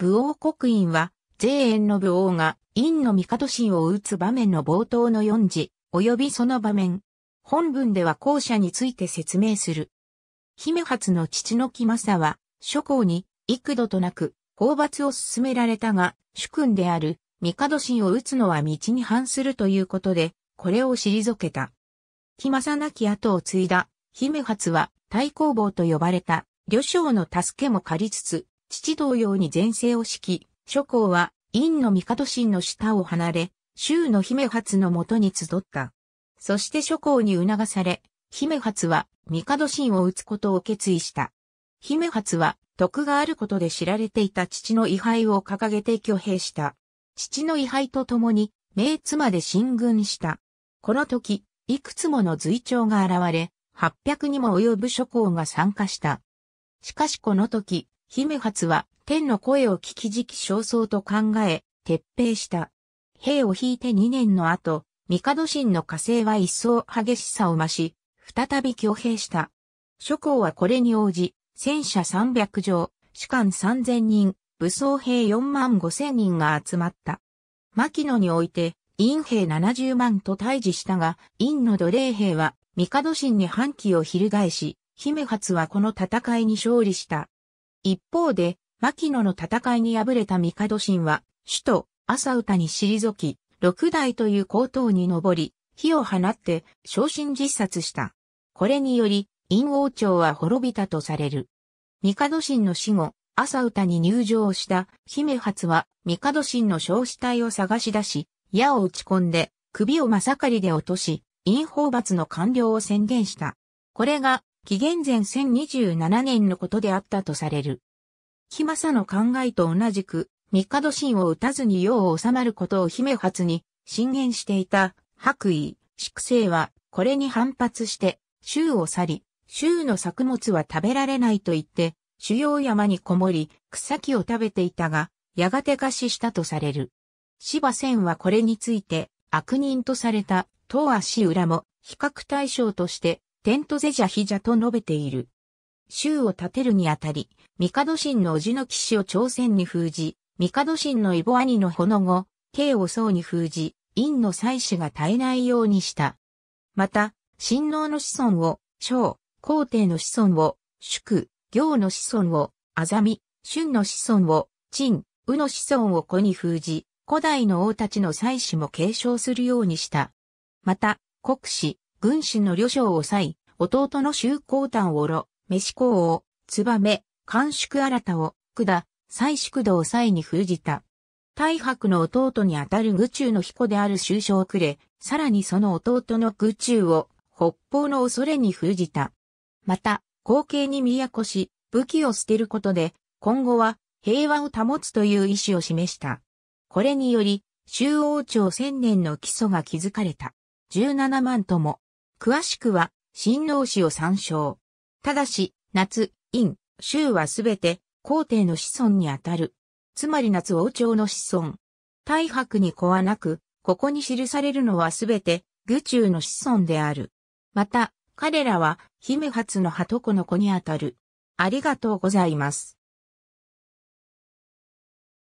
武王国院は、税縁の武王が、院の帝神を打つ場面の冒頭の四字、及びその場面。本文では後者について説明する。姫初の父の木政は、諸侯に幾度となく、討伐を進められたが、主君である、帝神を打つのは道に反するということで、これを退けた。木政なき後を継いだ、姫初は、太公望と呼ばれた、旅将の助けも借りつつ、父同様に前世を敷き、諸侯は、陰の帝神の下を離れ、州の姫初のもとに集った。そして諸侯に促され、姫初は、帝神を打つことを決意した。姫初は、徳があることで知られていた父の位牌を掲げて挙兵した。父の位牌とともに、名妻で進軍した。この時、いくつもの随長が現れ、800にも及ぶ諸侯が参加した。しかしこの時、姫初は天の声を聞き時期焦燥と考え、撤兵した。兵を引いて2年の後、帝神の火星は一層激しさを増し、再び挙兵した。諸侯はこれに応じ、戦車300乗、士官3000人、武装兵4万5千人が集まった。牧野において、陰兵70万と対峙したが、陰の奴隷兵は、帝神に反旗を翻し、姫初はこの戦いに勝利した。一方で、牧野の戦いに敗れた帝神は、首都、朝歌に退き、六代という高等に登り、火を放って昇進実殺した。これにより、陰王朝は滅びたとされる。帝神の死後、朝歌に入場した姫初は、帝神の焼死体を探し出し、矢を打ち込んで、首をまさかりで落とし、陰法罰の完了を宣言した。これが、紀元前1027年のことであったとされる。木政の考えと同じく、帝神を打たずに世を収まることを姫初に進言していた白衣、粛清は、これに反発して、州を去り、州の作物は食べられないと言って、主要山にこもり、草木を食べていたが、やがて餓死したとされる。芝千はこれについて、悪人とされた、東足浦も、比較対象として、テントゼジャヒジャと述べている。州を建てるにあたり、帝神の叔父の騎士を朝鮮に封じ、帝神の異母兄のほの後、慶を宋に封じ、陰の祭祀が絶えないようにした。また、親王の子孫を、小、皇帝の子孫を、祝、行の子孫を、あざみ、春の子孫を、陳、宇の子孫を子に封じ、古代の王たちの祭祀も継承するようにした。また、国士、軍師の旅将を祭、弟の周公丹をろ、飯公を、燕、監宿新を、管、祭宿道祭に封じた。大白の弟にあたる愚中の彦である終章をくれ、さらにその弟の愚中を、北方の恐れに封じた。また、後継に都し、武器を捨てることで、今後は平和を保つという意思を示した。これにより、周王朝千年の基礎が築かれた。17万とも。詳しくは、新農史を参照。ただし、夏、陰、周はすべて、皇帝の子孫にあたる。つまり夏王朝の子孫。大白に子はなく、ここに記されるのはすべて、愚中の子孫である。また、彼らは、姫初の鳩子の子にあたる。ありがとうございます。